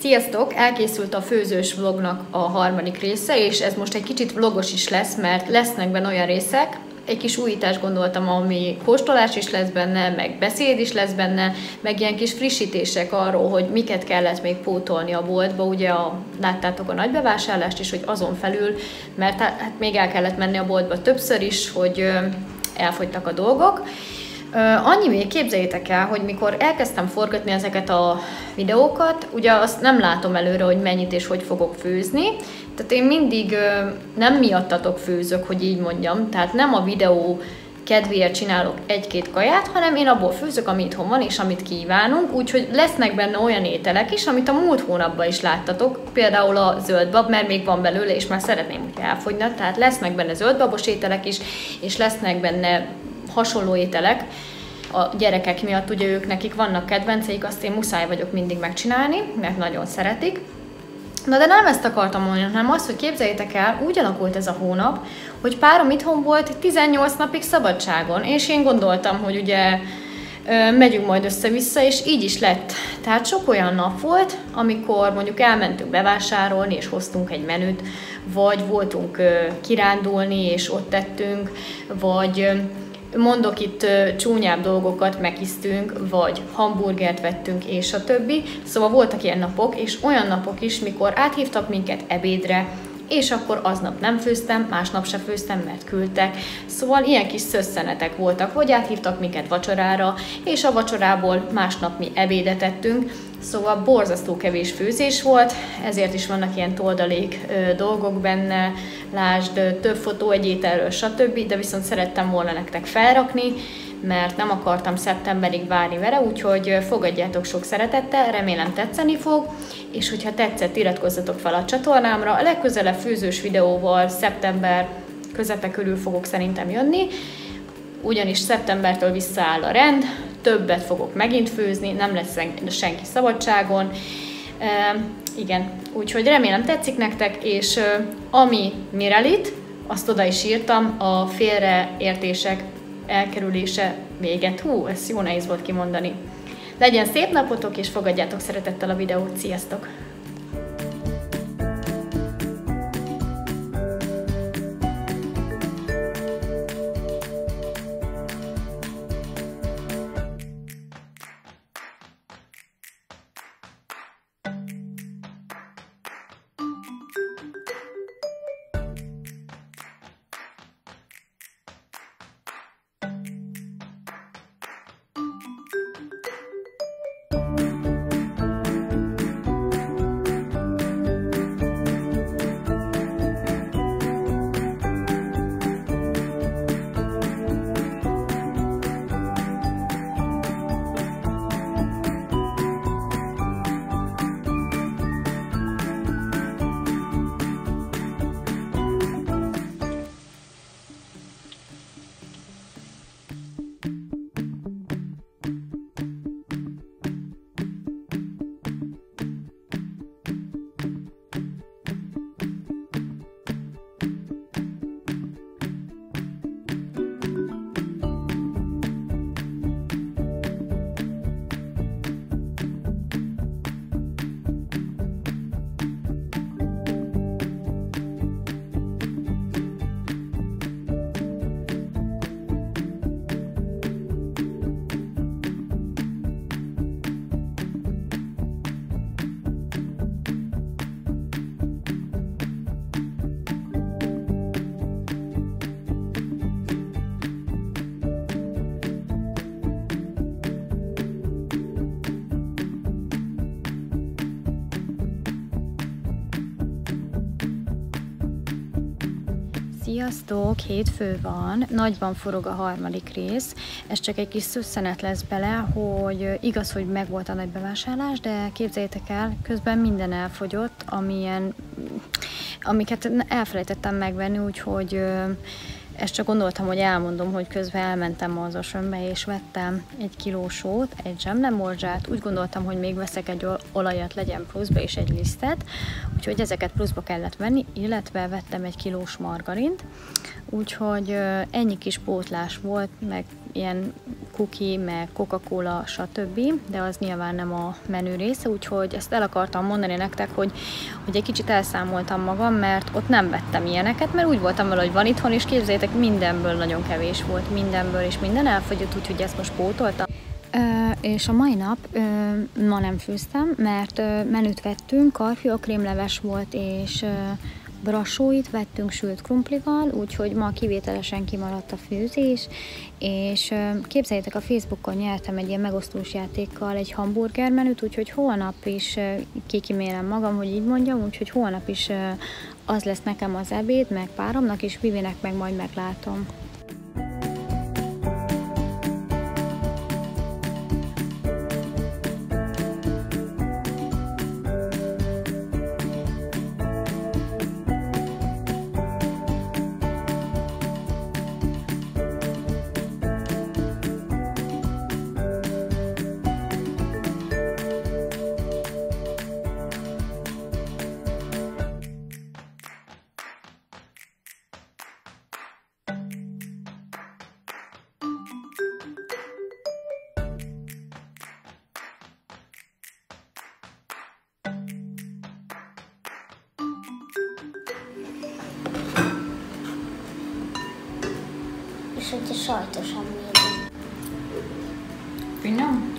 Sziasztok! Elkészült a főzős vlognak a harmadik része, és ez most egy kicsit vlogos is lesz, mert lesznek benne olyan részek, egy kis újítást gondoltam, ami kóstolás is lesz benne, meg beszéd is lesz benne, meg ilyen kis frissítések arról, hogy miket kellett még pótolni a boltba. Ugye a, láttátok a nagy bevásárlást is, hogy azon felül, mert hát, hát még el kellett menni a boltba többször is, hogy elfogytak a dolgok. Annyi még képzeljétek el, hogy mikor elkezdtem forgatni ezeket a videókat, ugye azt nem látom előre, hogy mennyit és hogy fogok főzni, tehát én mindig nem miattatok főzök, hogy így mondjam, tehát nem a videó kedvéért csinálok egy-két kaját, hanem én abból főzök, ami itthon van, és amit kívánunk, úgyhogy lesznek benne olyan ételek is, amit a múlt hónapban is láttatok, például a zöldbab, mert még van belőle, és már szeretném, hogy elfogyna, tehát lesznek benne zöldbabos ételek is, és lesznek benne hasonló ételek, a gyerekek miatt, ugye ők nekik vannak kedvenceik, azt én muszáj vagyok mindig megcsinálni, mert nagyon szeretik. Na de nem ezt akartam mondani, hanem azt, hogy képzeljétek el, úgy alakult ez a hónap, hogy párom itthon volt 18 napig szabadságon, és én gondoltam, hogy ugye megyünk majd össze-vissza, és így is lett. Tehát sok olyan nap volt, amikor mondjuk elmentünk bevásárolni, és hoztunk egy menüt, vagy voltunk kirándulni, és ott tettünk, vagy mondok itt csúnyább dolgokat, megisztünk, vagy hamburgert vettünk, és a többi. Szóval voltak ilyen napok, és olyan napok is, mikor áthívtak minket ebédre, és akkor aznap nem főztem, másnap se főztem, mert küldtek. Szóval ilyen kis szösszenetek voltak, hogy áthívtak minket vacsorára, és a vacsorából másnap mi ebédet ettünk, szóval borzasztó kevés főzés volt, ezért is vannak ilyen toldalék dolgok benne, lásd, több fotó egy ételről, stb., de viszont szerettem volna nektek felrakni, mert nem akartam szeptemberig várni vele, úgyhogy fogadjátok sok szeretettel, remélem tetszeni fog, és hogyha tetszett, iratkozzatok fel a csatornámra. A legközelebb főzős videóval szeptember közepe körül fogok szerintem jönni, ugyanis szeptembertől visszaáll a rend, többet fogok megint főzni, nem lesz senki szabadságon, igen, úgyhogy remélem tetszik nektek, és ami Mirelit, azt oda is írtam, a félreértések elkerülése véget. Hú, ez jó nehéz volt kimondani. Legyen szép napotok, és fogadjátok szeretettel a videót. Sziasztok! Sziasztok! Hétfő van, nagyban forog a harmadik rész. Ez csak egy kis szüsszenet lesz bele, hogy igaz, hogy megvolt a nagy bevásárlás, de képzeljétek el, közben minden elfogyott, amilyen, amiket elfelejtettem megvenni, úgyhogy ezt csak gondoltam, hogy elmondom, hogy közben elmentem az osönbe, és vettem egy kilósót, egy zsemlemorzsát, úgy gondoltam, hogy még veszek egy olajat, legyen pluszba, és egy lisztet, úgyhogy ezeket pluszba kellett venni, illetve vettem egy kilós margarint, úgyhogy ennyi kis pótlás volt, meg ilyen kuki, meg Coca-Cola, stb., de az nyilván nem a menü része, úgyhogy ezt el akartam mondani nektek, hogy, hogy egy kicsit elszámoltam magam, mert ott nem vettem ilyeneket, mert úgy voltam vele, hogy van itthon, és képzeljétek, mindenből nagyon kevés volt, mindenből, és minden elfogyott, úgyhogy ezt most pótoltam. Ö, és a mai nap ö, ma nem főztem, mert ö, menüt vettünk, karfiol krémleves volt, és ö, brassóit vettünk sült krumplival, úgyhogy ma kivételesen kimaradt a főzés, és képzeljétek, a Facebookon nyertem egy ilyen megosztós játékkal egy hamburger menüt, úgyhogy holnap is kikimélem magam, hogy így mondjam, úgyhogy holnap is az lesz nekem az ebéd, meg páromnak, és Vivinek meg majd meglátom. És hogyha sajtosan mérem. Finom?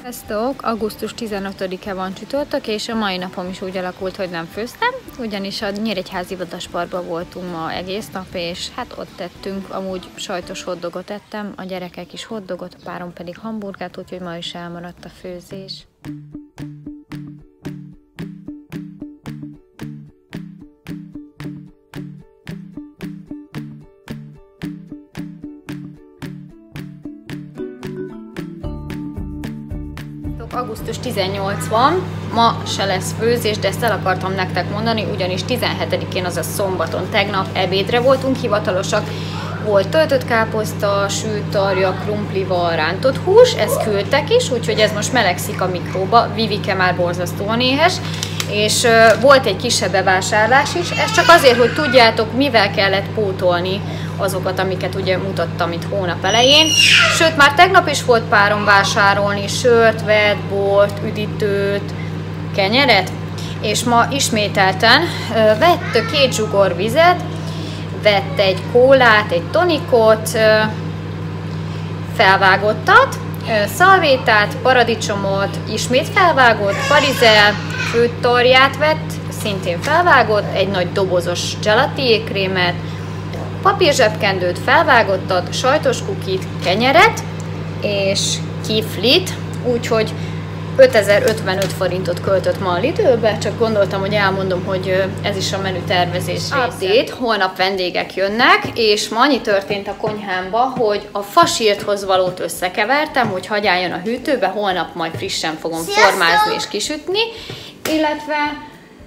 Sziasztok! Augusztus 15-e van csütörtök, és a mai napom is úgy alakult, hogy nem főztem, ugyanis a Nyíregyházi Vadasparkban voltunk ma egész nap, és hát ott tettünk, amúgy sajtos hoddogot ettem, a gyerekek is hoddogot, a párom pedig hamburgert, úgyhogy ma is elmaradt a főzés. Augusztus 18 van, ma se lesz főzés, de ezt el akartam nektek mondani, ugyanis 17-én, azaz szombaton tegnap ebédre voltunk hivatalosak, volt töltött káposzta, sült tarja, krumplival rántott hús, ezt küldtek is, úgyhogy ez most melegszik a mikróba, Vivike már borzasztóan éhes, és volt egy kisebb bevásárlás is, ez csak azért, hogy tudjátok, mivel kellett pótolni azokat, amiket ugye mutattam itt hónap elején. Sőt, már tegnap is volt párom vásárolni, sört vett, bort, üdítőt, kenyeret, és ma ismételten vett két zsugor vizet, vett egy kólát, egy tonikot, felvágottat, szalvétát, paradicsomot, ismét felvágott, parizel, főtt torját vett, szintén felvágott, egy nagy dobozos gelatiékrémet, papírzsebkendőt felvágottat, sajtos kukit, kenyeret és kiflit, úgyhogy 5055 forintot költött ma a Lidlbe, csak gondoltam, hogy elmondom, hogy ez is a menü tervezés része. holnap vendégek jönnek, és ma annyi történt a konyhámba, hogy a fasírthoz valót összekevertem, hogy hagyjáljon a hűtőbe, holnap majd frissen fogom Sziasztok! formázni és kisütni, illetve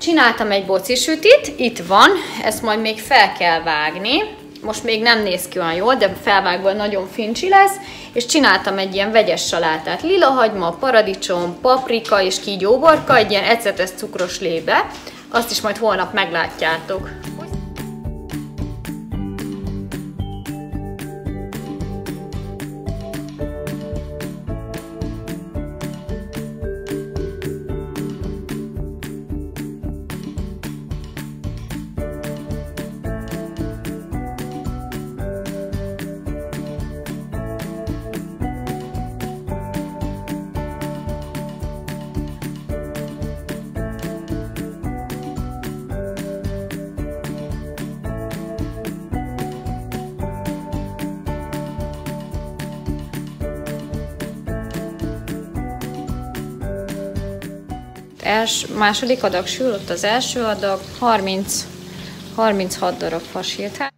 csináltam egy bocisütit, itt van, ezt majd még fel kell vágni, most még nem néz ki olyan jól, de felvágva nagyon fincsi lesz, és csináltam egy ilyen vegyes salátát. Lila hagyma, paradicsom, paprika és kígyóborka, egy ilyen ecetes cukros lébe. Azt is majd holnap meglátjátok. Els, második adag sül, az első adag, 30, 36 darab fasírt.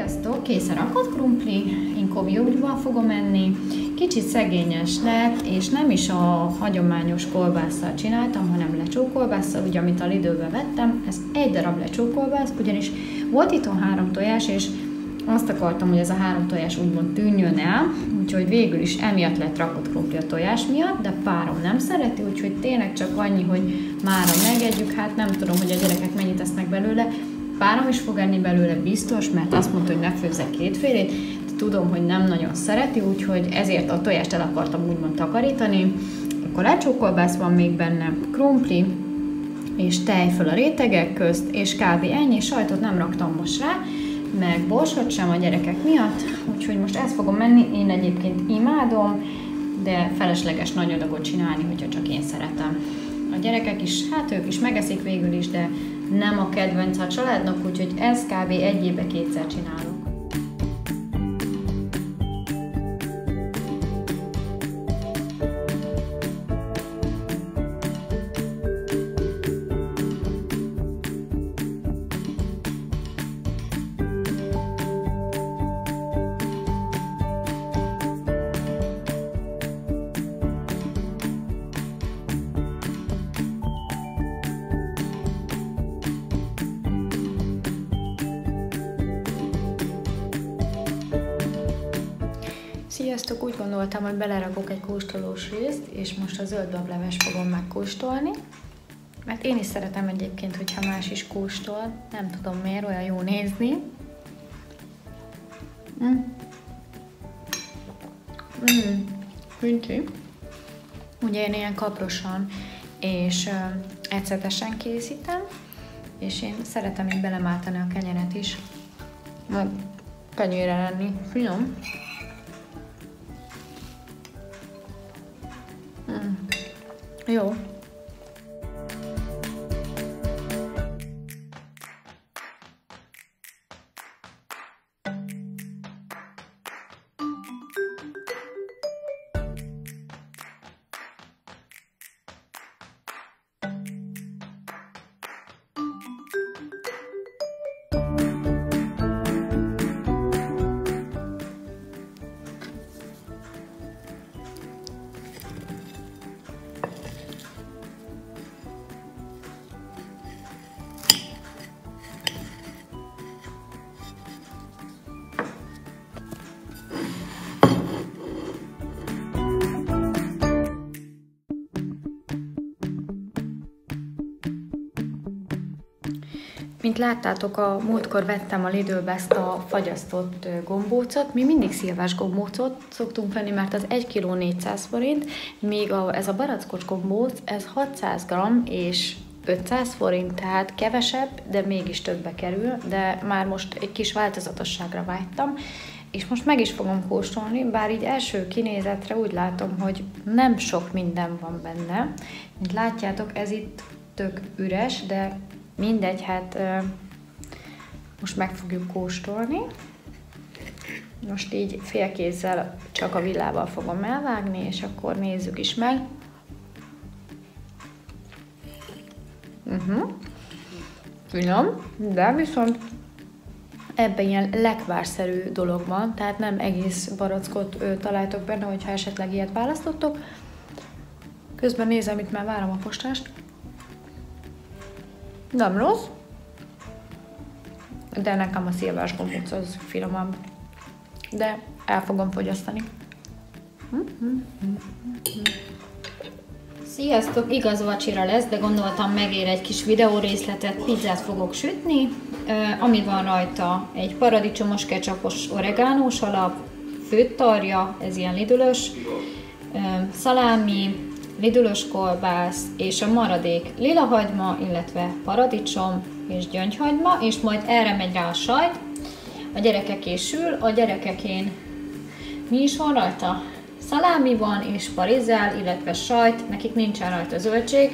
Sziasztok! Készen rakott krumpli, én kobiógyban fogom enni. Kicsit szegényes lett, és nem is a hagyományos kolbásszal csináltam, hanem lecsókolbásszal, ugye amit a Lidőbe vettem. Ez egy darab lecsókolbász, ugyanis volt itt három tojás, és azt akartam, hogy ez a három tojás úgymond tűnjön el, úgyhogy végül is emiatt lett rakott krumpli a tojás miatt, de párom nem szereti, úgyhogy tényleg csak annyi, hogy mára megegyük, hát nem tudom, hogy a gyerekek mennyit esznek belőle, párom is fog enni belőle biztos, mert azt mondta, hogy ne főzzek kétfélét, tudom, hogy nem nagyon szereti, úgyhogy ezért a tojást el akartam úgymond takarítani. Akkor lecsókolbász van még benne, krumpli, és tej föl a rétegek közt, és kb. ennyi, sajtot nem raktam most rá, meg borsot sem a gyerekek miatt, úgyhogy most ezt fogom menni, én egyébként imádom, de felesleges nagy adagot csinálni, hogyha csak én szeretem. A gyerekek is, hát ők is megeszik végül is, de nem a kedvenc a családnak, úgyhogy ez kb. egy évbe kétszer csinálom. Sziasztok! Úgy gondoltam, hogy belerakok egy kóstolós részt, és most a zöld bableves fogom megkóstolni. Mert én is szeretem egyébként, hogyha más is kóstol. Nem tudom miért, olyan jó nézni. Mm. Mm. Pinti. Ugye én ilyen kaprosan és uh, ecetesen készítem, és én szeretem így belemáltani a kenyeret is. Meg kenyére lenni. Finom. Jó. Mint láttátok, a múltkor vettem a Lidlbe ezt a fagyasztott gombócot. Mi mindig szilvás gombócot szoktunk venni, mert az 1 kg 400 forint, míg a, ez a barackos gombóc, ez 600 g és 500 forint, tehát kevesebb, de mégis többbe kerül, de már most egy kis változatosságra vágytam, és most meg is fogom kóstolni, bár így első kinézetre úgy látom, hogy nem sok minden van benne. Mint látjátok, ez itt tök üres, de Mindegy, hát most meg fogjuk kóstolni. Most így félkézzel csak a villával fogom elvágni, és akkor nézzük is meg. Uh-huh. Finom, de viszont ebben ilyen lekvárszerű dolog van, tehát nem egész barackot ö, találtok benne, hogyha esetleg ilyet választottok. Közben nézem, itt már várom a postást. Nem rossz, de nekem a szilvás gombóc az finomabb. De el fogom fogyasztani. Sziasztok! Igaz vacsira lesz, de gondoltam megér egy kis videó részletet, pizzát fogok sütni, ami van rajta egy paradicsomos, kecsapos, oregánós alap, főttarja, ez ilyen lidülös, szalámi, lidülös kolbász és a maradék lilahagyma, illetve paradicsom és gyöngyhagyma, és majd erre megy rá a sajt. A gyerekeké sül, a gyerekekén mi is van rajta? Szalámi van és parizál, illetve sajt, nekik nincsen rajta zöldség,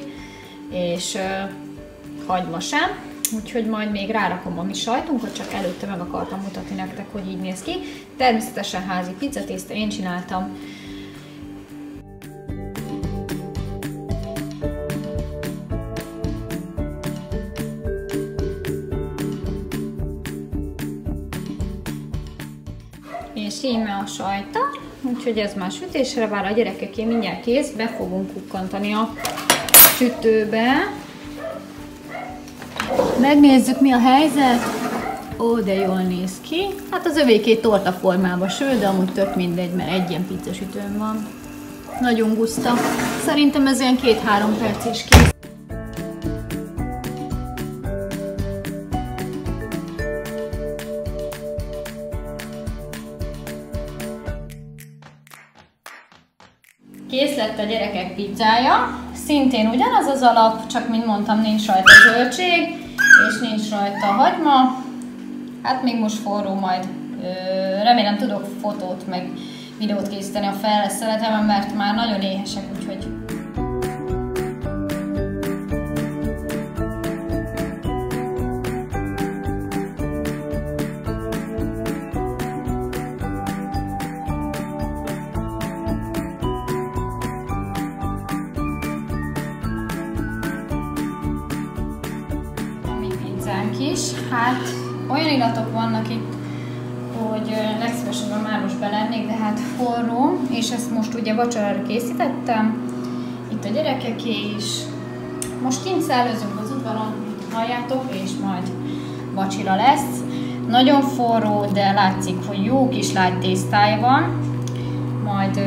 és uh, hagyma sem, úgyhogy majd még rárakom a mi sajtunkat, csak előtte meg akartam mutatni nektek, hogy így néz ki. Természetesen házi pizzatészta én csináltam, úgyhogy ez már sütésre vár a gyerekek, én mindjárt kész, be fogunk kukkantani a sütőbe. Megnézzük, mi a helyzet. Ó, de jól néz ki. Hát az övékét torta formába sül, de amúgy tök mindegy, mert egy ilyen pizzasütőm van. Nagyon guszta. Szerintem ez ilyen két-három perc is kész. Kész lett a gyerekek pizzája. Szintén ugyanaz az alap, csak mint mondtam, nincs rajta zöldség, és nincs rajta hagyma. Hát még most forró majd. Remélem tudok fotót meg videót készíteni a fejlesz szeletemen, mert már nagyon éhesek, úgyhogy olyan illatok vannak itt, hogy legszívesebben már most belennék, de hát forró, és ezt most ugye vacsorára készítettem. Itt a gyerekeké is. Most kint szellőzünk az udvaron, halljátok, és majd vacsira lesz. Nagyon forró, de látszik, hogy jó kis lágy tésztája van. Majd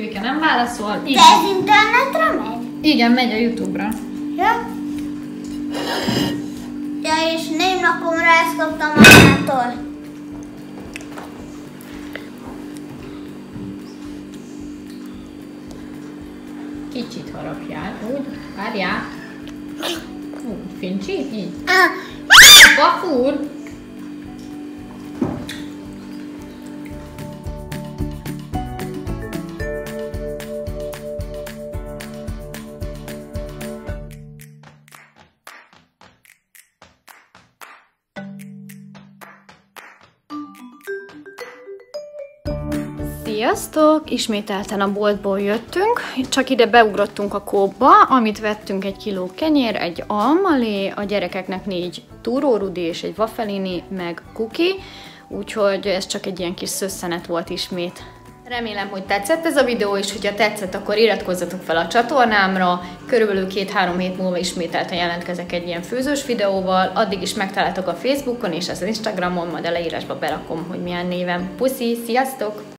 Vivike nem válaszol? Igen. De ez internetre megy? Igen, megy a Youtube-ra. Ja. Ja, és névnapomra ezt kaptam anyától. Kicsit harapjál, úgy, várjál. Úgy, fincsi, így. Ah. Sziasztok! Ismételten a boltból jöttünk, csak ide beugrottunk a kóba, amit vettünk egy kiló kenyér, egy almalé, a gyerekeknek négy túrórudi és egy vafelini, meg kuki, úgyhogy ez csak egy ilyen kis szösszenet volt ismét. Remélem, hogy tetszett ez a videó, és hogyha tetszett, akkor iratkozzatok fel a csatornámra. Körülbelül két-három hét múlva ismételten jelentkezek egy ilyen főzős videóval. Addig is megtaláltok a Facebookon és az Instagramon, majd a leírásba berakom, hogy milyen névem. Puszi, sziasztok!